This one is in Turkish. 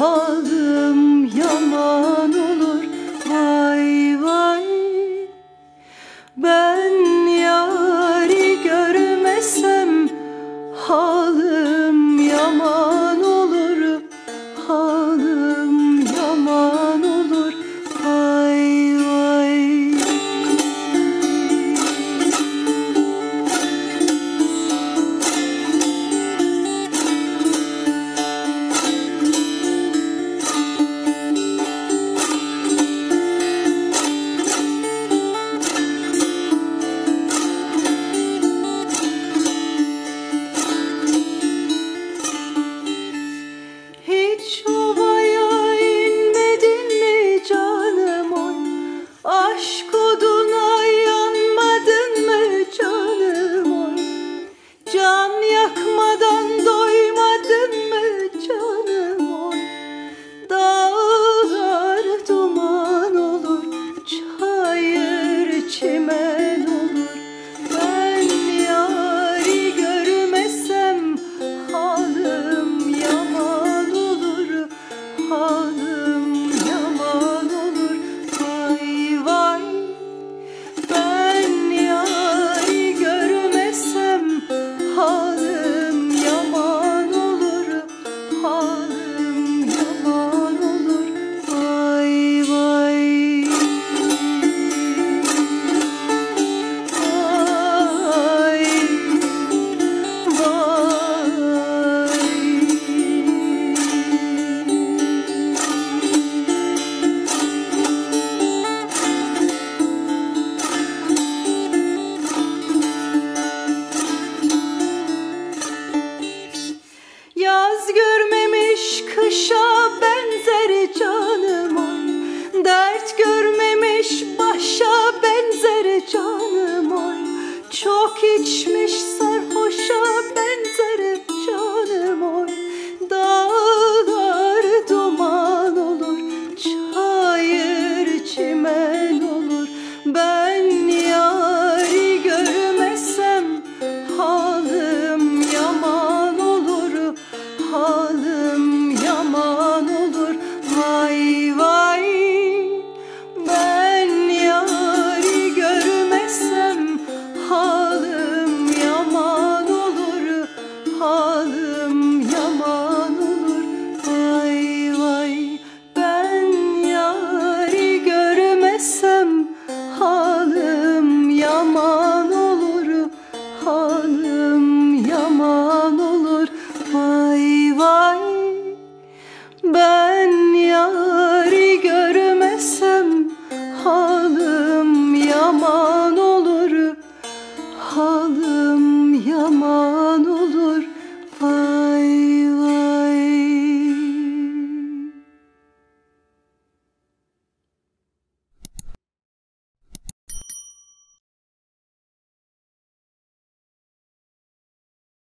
halım Oh. halım yaman